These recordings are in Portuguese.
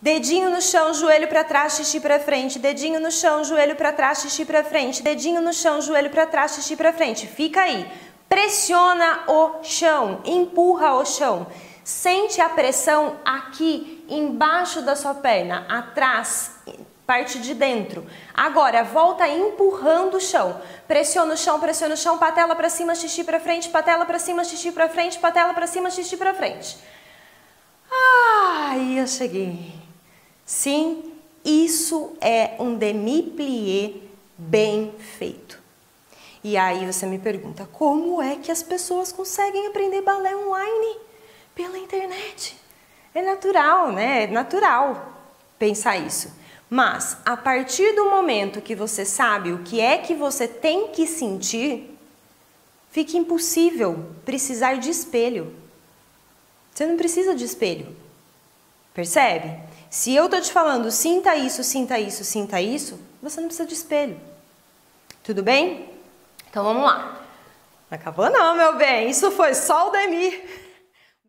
Dedinho no chão, joelho para trás, xixi para frente. Dedinho no chão, joelho para trás, xixi para frente. Dedinho no chão, joelho para trás, xixi para frente. Fica aí. Pressiona o chão, empurra o chão. Sente a pressão aqui embaixo da sua perna, atrás, parte de dentro. Agora, volta empurrando o chão. Pressiona o chão, pressiona o chão, patela para cima, xixi para frente, patela para cima, xixi para frente, patela para cima, xixi para frente. Ai, eu cheguei. Sim, isso é um demi-plié bem feito. E aí você me pergunta, como é que as pessoas conseguem aprender balé online pela internet? É natural, né? É natural pensar isso. Mas a partir do momento que você sabe o que é que você tem que sentir, fica impossível precisar de espelho. Você não precisa de espelho. Percebe? Se eu tô te falando, sinta isso, sinta isso, sinta isso, você não precisa de espelho. Tudo bem? Então vamos lá. Acabou não, meu bem. Isso foi só o Demi.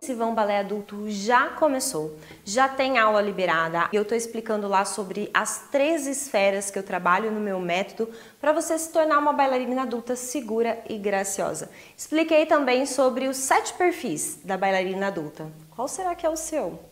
Esse Vão Balé Adulto já começou, já tem aula liberada. Eu estou explicando lá sobre as três esferas que eu trabalho no meu método para você se tornar uma bailarina adulta segura e graciosa. Expliquei também sobre os sete perfis da bailarina adulta. Qual será que é o seu?